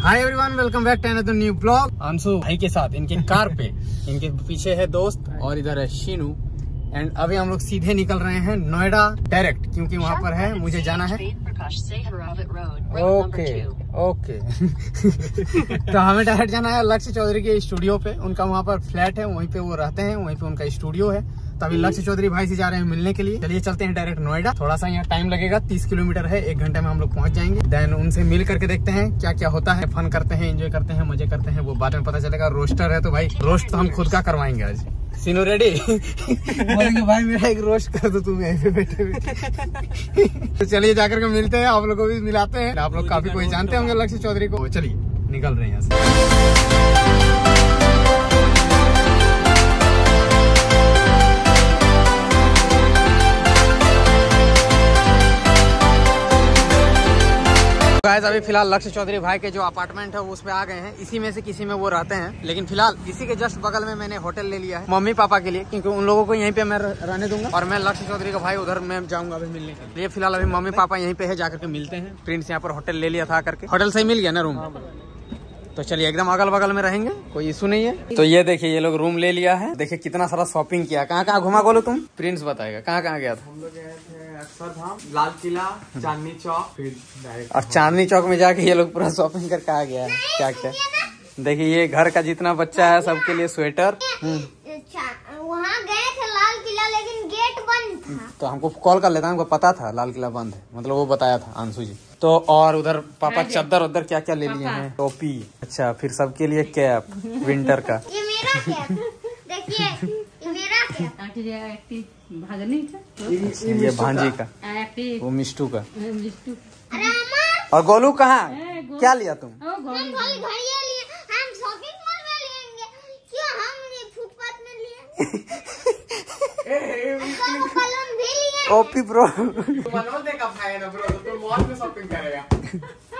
Hi everyone welcome back to another new blog Anshu भाई के साथ इनके कार पे। इनके पीछे है दोस्त और इधर है शीनू। एंड अभी हम लोग सीधे निकल रहे हैं नोएडा डायरेक्ट क्योंकि वहाँ पर है मुझे जाना है। ओके ओके तो हमें डायरेक्ट जाना है लक्ष्य चौधरी के स्टूडियो पे। उनका वहाँ पर फ्लैट है वहीं पे वो रहते हैं वहीं पे उनका स्टूडियो है। तो अभी लक्ष्य चौधरी भाई से जा रहे हैं मिलने के लिए। चलिए चलते हैं डायरेक्ट नोएडा। थोड़ा सा यहाँ टाइम लगेगा, तीस किलोमीटर है, एक घंटे में हम लोग पहुँच जाएँगे। देन उनसे मिल करके देखते हैं क्या क्या होता है फन करते हैं एंजॉय करते हैं, मज़े करते हैं, वो बाद में पता चलेगा। रोस्टर है तो भाई रोस्ट तो हम खुद का करवाएँगे आज। सीनो रेडी भाई, मेरा एक रोस्ट कर दो, तुम पे बैठे बैठे तो चलिए जाकर के मिलते हैं, आप लोग को भी मिलाते हैं। आप लोग काफ़ी कोई जानते होंगे लक्ष्य चौधरी को। चलिए, निकल रहे हैं यहाँ से। गाइस, अभी फ़िलहाल लक्ष्य चौधरी भाई के जो अपार्टमेंट है उसमें आ गए हैं। इसी में से किसी में वो रहते हैं। लेकिन फ़िलहाल, इसी के जस्ट बगल में मैंने होटल ले लिया है मम्मी पापा के लिए, क्योंकि उन लोगों को यहीं पे मैं रहने दूँगा। और मैं लक्ष्य चौधरी का भाई, उधर मैं जाऊँगा अभी मिलने के लिए। फ़िलहाल अभी मम्मी पापा यहीं पे है, जाकर के मिलते हैं। प्रिंस यहाँ पर होटल ले लिया था करके होटल से ही मिल गया ना रूम तो चलिए एकदम अगल बगल में रहेंगे कोई इशू नहीं है। तो ये देखिए ये लोग रूम ले लिया है। देखिए कितना सारा शॉपिंग किया। कहाँ कहाँ घुमा बोलो तुम? प्रिंस बताएगा कहाँ कहाँ गया था? हम लोग गए थे अक्षरधाम लाल किला चांदनी चौक फिर डायरेक्ट और चांदनी चौक में जाके ये लोग पूरा शॉपिंग करके आ गया है। क्या क्या देखिये ये घर का जितना बच्चा है सबके लिए स्वेटर वहाँ गए थे लाल किला लेकिन तो हमको कॉल कर लेता हमको पता था लाल किला बंद है। मतलब वो बताया था आँसू जी। तो और उधर पापा चद्दर उधर क्या क्या ले लिए हैं? टोपी। अच्छा फिर सबके लिए कैप विंटर का। ये मेरा कैप। देखिए ये मेरा कैप। ये भांजी का। वो मिष्टू का। और गोलू कहाँ? क्या लिया तुम हम खाली घड़िया लिए हम शॉपिंग मॉल में लेंगे क्यों हम ये फुटपाथ में लिए हम तो बलून भी लिए ओपी ब्रो मनोज ने कब खाया ना ब्रो तो मॉल में शॉपिंग करेगा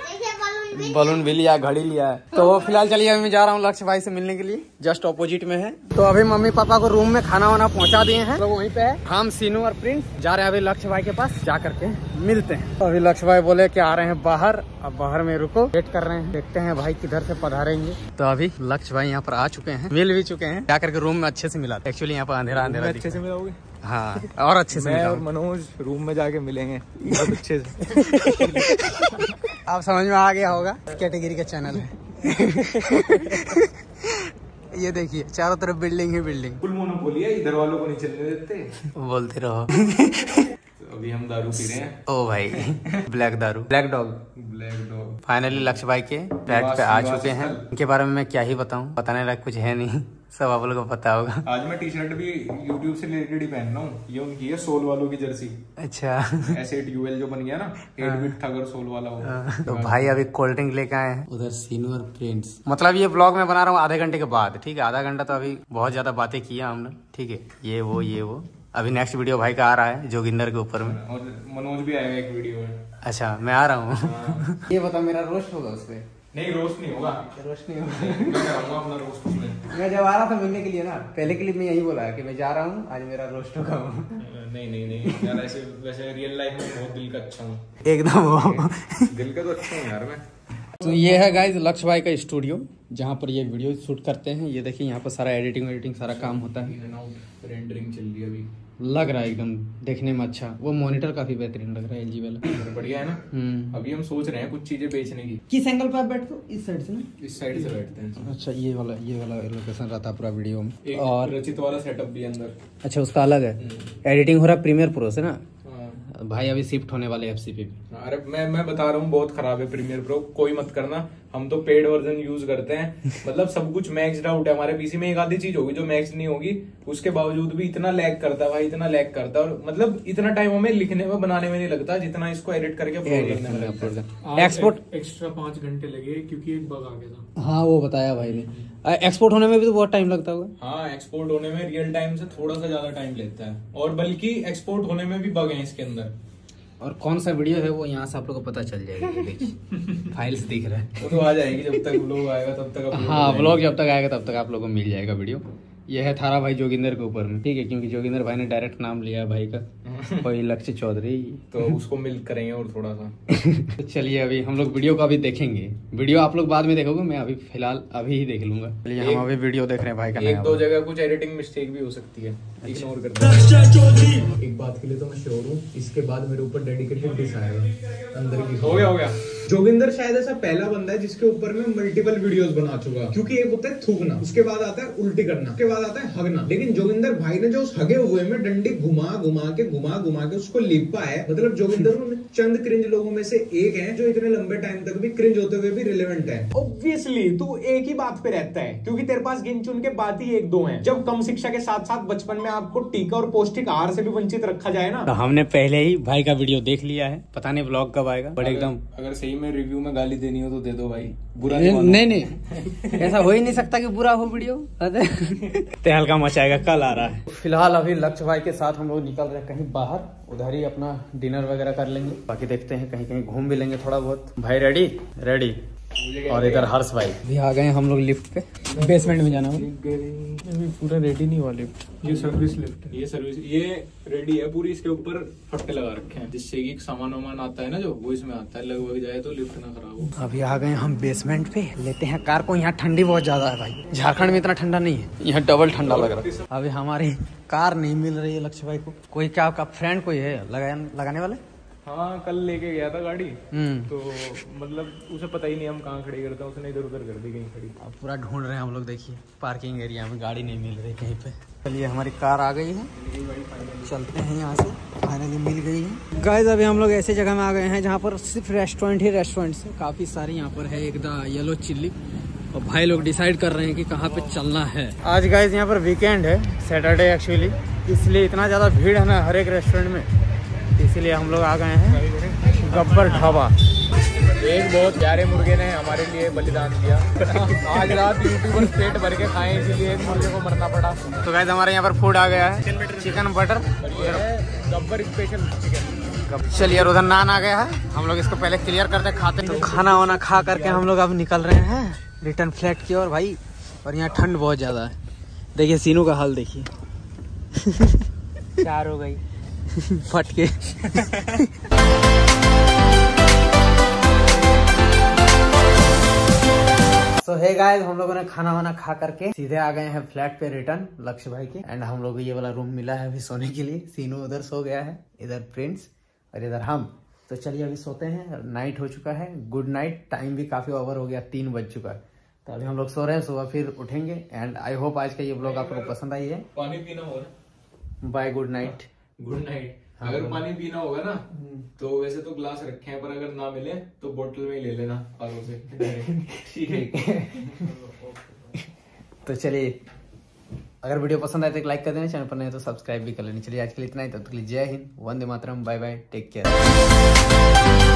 देखिए बलून भी बलून भी लिया घड़ी लिया है। तो फ़िलहाल चलिए अभी मैं जा रहा हूँ लक्ष्य भाई से मिलने के लिए। जस्ट ऑपोजिट में है। तो अभी मम्मी पापा को रूम में खाना वाना पहुँचा दिए हैं। लोग वहीं पे है। हम सीनू और प्रिंस जा रहे हैं अभी लक्ष्य भाई के पास। जा करके मिलते हैं। तो अभी लक्ष्य भाई बोले कि आ रहे हैं बाहर। अब बाहर में रुको। वेट कर रहे हैं। देखते हैं भाई किधर से पधारेंगे। तो अभी लक्ष्य भाई यहाँ पर आ चुके हैं। मिल भी चुके हैं। जा करके रूम में अच्छे से मिला। एक्चुअली यहाँ पर अंधेरा अंधेरा अच्छे से मिलोगे? रहा है। और अच्छे से मैं और मनोज रूम में जाके मिलेंगे। बहुत अच्छे से। आप समझ में आ गया होगा कैटेगरी का चैनल है। ये देखिए चारों तरफ़ बिल्डिंग ही बिल्डिंग। फुल मोनोपोली है इधर वालों को नहीं चलने देते। बोलते रहो। तो अभी हम दारू पी रहे हैं। ओ भाई ब्लैक दारू। Black dog black dog finally Lakshya भाई के फ्लैट पे आ चुके हैं। इनके बारे में मैं क्या ही बताऊँ बताने लायक कुछ है नहीं। सब आप लोगों को पता होगा। आज मैं टी शर्ट भी यूट्यूब से रिलेटेड ही पहन रहा हूँ। ये उनकी है सोल वालों की जर्सी। अच्छा। ऐसे यूएल जो बन गया ना एट बिट था अगर सोल वाला हो। तो भाई अभी कोल्ड ड्रिंक लेके आए हैं। उधर सीनू और प्रिंस मतलब ये ब्लॉग मैं बना रहा हूँ आधे घंटे के बाद ठीक है? आधा घंटा तो अभी बहुत ज़्यादा बातें की हैं हमने ठीक है? ये वो ये वो। अभी नेक्स्ट वीडियो भाई का आ रहा है जोगिंदर के ऊपर में। और मनोज भी आएगा एक वीडियो में। अच्छा मैं आ रहा हूँ। ये बता मेरा रोस्ट होगा उसपे नहीं रोस्ट नहीं होगा। रोस्ट नहीं होगा। मैं रोस्ट मैं जब आ रहा था मिलने के लिए ना पहले क्लिप में यही बोला कि मैं जा रहा हूँ आज मेरा रोस्ट होगा। नहीं नहीं नहीं। यार ऐसे वैसे रियल लाइफ में बहुत दिल का अच्छा हूँ। एकदम। वो दिल का तो अच्छा हूँ यार मैं। तो ये है गाइज़ लक्ष्य भाई का स्टूडियो जहाँ पर ये वीडियो शूट करते हैं। ये देखिए यहाँ पर सारा एडिटिंग एडिटिंग सारा काम होता है। रेंडरिंग चल रही है अभी। लग रहा है एकदम देखने में अच्छा। वो मॉनिटर काफ़ी बेहतरीन लग रहा है एलजी वाला। बढ़िया है ना? हम्म। अभी हम सोच रहे हैं कुछ चीज़ें बेचने की। किस एंगल पे आप बैठते हो? इस साइड से ना? इस साइड से बैठते हैं अच्छा ये वाला ये वाला लोकेशन रहता पूरा वीडियो में। और रचित वाला सेटअप भी अंदर। अच्छा उसका अलग है। एडिटिंग हो रहा है प्रीमियर प्रो से ना। भाई अभी शिफ्ट होने वाले एफ़ पे भी। अरे मैं मैं बता रहा हूँ बहुत खराब है प्रीमियर प्रो कोई मत करना। हम तो पेड वर्जन यूज़ करते हैं। मतलब सब कुछ मैक्सड आउट है। हमारे पीसी में एक आधी चीज़ होगी जो मैक्स नहीं होगी उसके बावजूद भी इतना लैग करता है भाई इतना लैग करता है। और मतलब इतना टाइम हमें लिखने में बनाने में नहीं लगता जितना इसको एडिट करके upload करने में एक्सपोर्ट एक्स्ट्रा पाँच घंटे लगे क्योंकि एक बग आ गया था। हाँ वो बताया भाई ने। एक्सपोर्ट होने में भी तो बहुत टाइम लगता होगा। हाँ एक्सपोर्ट होने में रियल टाइम से थोड़ा सा ज़्यादा टाइम लेता है। और बल्कि एक्सपोर्ट होने में भी बग है इसके अंदर। और कौन सा वीडियो है वो यहाँ से आप लोगों को पता चल जाएगा देखिए फाइल्स दिख रहा है। वो तो आ जाएगी जब तक ब्लॉग आएगा तब तक हाँ। ब्लॉग जब तक आएगा तब तक आप लोगों को मिल जाएगा वीडियो। यह है थारा भाई जोगिंदर के ऊपर में ठीक है? क्योंकि जोगिंदर भाई ने डायरेक्ट नाम लिया है भाई का। वही लक्ष्य चौधरी। तो उसको मिल करेंगे और थोड़ा सा। तो चलिए अभी हम लोग वीडियो को अभी देखेंगे। वीडियो आप लोग बाद में देखोगे मैं अभी फ़िलहाल अभी ही देख लूँगा। चलिए हम अभी वीडियो देख रहे हैं भाई का एक दो जगह कुछ एडिटिंग मिस्टेक भी हो सकती है। इग्नोर कर एक बात के लिए तो मैं श्योर हूँ इसके बाद मेरे ऊपर डेडिकेटेड डिश आएगा अंदर की हो गया हो गया। जोगिंदर शायद ऐसा पहला बंदा है जिसके ऊपर मैं मल्टीपल वीडियोस बना चुका। हूँ। क्योंकि एक होता है थूकना उसके बाद आता है उल्टी करना उसके बाद आता है हगना। लेकिन जोगिंदर भाई ने जो उस हगे हुए में डंडी घुमा घुमा के घुमा घुमा घुमा के उसको लिपा है। मतलब जोगिंदर उन चंद क्रिंज लोगों में से एक है जो इतने लंबे टाइम तक भी क्रिंज होते हुए भी रिलेवेंट है। ऑब्वियसली तू एक ही बात पे रहता है क्योंकि तेरे पास गिन चुन के बात ही एक दो हैं। जब कम शिक्षा के साथ साथ बचपन में आपको टीका और पौष्टिक आहार से भी वंचित रखा जाए ना। तो हमने पहले ही भाई का वीडियो देख लिया है। पता नहीं ब्लॉग कब आएगा बट एकदम अगर सही में रिव्यू में गाली देनी हो तो दे दो भाई। बुरा नहीं। नहीं नहीं ऐसा हो ही नहीं सकता कि बुरा हो वीडियो ते हल्का मचाएगा कल आ रहा है। फ़िलहाल अभी लक्ष्य भाई के साथ हम लोग निकल रहे हैं कहीं बाहर, उधर ही अपना डिनर वगैरह कर लेंगे। बाकी देखते हैं कहीं कहीं घूम भी लेंगे थोड़ा बहुत। भाई रेडी रेडी और इधर हर्ष भाई। भी आ गए हम लोग लिफ्ट पे। बेसमेंट में जाना अभी पूरा रेडी नहीं हुआ लिफ्ट ये सर्विस लिफ्ट ये सर्विस ये रेडी है पूरी इसके ऊपर फट्टे लगा रखे हैं जिससे कि सामान वामान आता है ना जो वो इसमें आता है। लगभग जाए तो लिफ्ट ना खराब हो। अभी आ गए हम बेसमेंट पे। लेते हैं कार को। यहाँ ठंडी बहुत ज़्यादा है भाई। झारखंड में इतना ठंडा नहीं है। यहाँ डबल ठंडा लग रहा है। अभी हमारी कार नहीं मिल रही है लक्ष्य भाई को। कोई क्या आपका फ्रेंड कोई है? लगाने वाले? हाँ कल लेके गया था गाड़ी। हम्म। तो मतलब उसे पता ही नहीं हम कहाँ खड़ी करते हैं उसने इधर उधर कर दी कहीं खड़ी। अब पूरा ढूंढ रहे हैं हम लोग देखिए पार्किंग एरिया में गाड़ी नहीं मिल रही कहीं पे। चलिए हमारी कार आ गई है। चलते हैं यहाँ से फाइनली मिल गई है। गाइस अभी हम लोग ऐसे जगह में आ गए हैं जहाँ पर सिर्फ़ रेस्टोरेंट ही रेस्टोरेंट है। काफ़ी सारे यहाँ पर है एक द येलो चिल्ली और भाई लोग डिसाइड कर रहे हैं कि कहाँ पे चलना है। आज गाइस यहाँ पर वीकेंड है सैटरडे एक्चुअली इसलिए इतना ज़्यादा भीड़ है ना हर एक रेस्टोरेंट में। इसीलिए हम लोग आ गए हैं गब्बर ढाबा। एक बहुत प्यारे मुर्गे ने हमारे लिए बलिदान दिया। आज रात यूट्यूबर पेट भर के खाए इसीलिए एक मुर्गे को मरना पड़ा। तो गाइस हमारे यहाँ पर फ़ूड आ गया है। Chicken butter Gabbar special chicken चलिए उधर नान आ गया है। हम लोग इसको पहले क्लियर करते खाते तो खाना वाना खा करके हम लोग अब निकल रहे हैं रिटर्न फ्लैट की ओर भाई। और यहाँ ठंड बहुत ज़्यादा है। देखिए सीनू का हाल देखिए। चार हो गई। फट के। सो हे गाइस हम लोगों ने खाना वाना खा करके सीधे आ गए हैं फ्लैट पे रिटर्न लक्ष्य भाई के। एंड हम लोग को ये वाला रूम मिला है अभी सोने के लिए। सीनू उधर सो गया है इधर प्रिंस और इधर हम। तो चलिए अभी सोते हैं नाइट हो चुका है। गुड नाइट टाइम भी काफ़ी ओवर हो गया तीन बज चुका है। तो अभी हम लोग सो रहे हैं सुबह फिर उठेंगे। एंड आई होप आज का ये ब्लॉग आप लोग पसंद आई है। पानी पीना होगा bye good night good night अगर पानी पीना होगा ना तो वैसे तो ग्लास रखे हैं पर अगर ना मिले तो बोतल में ही ले लेना आरो से। ठीक है। तो चलिए अगर वीडियो पसंद आए तो लाइक कर देना चैनल पर नहीं तो सब्सक्राइब भी कर लेना। चलिए आज के लिए इतना ही तब तक के लिए जय हिंद वंदे मातरम बाय बाय टेक केयर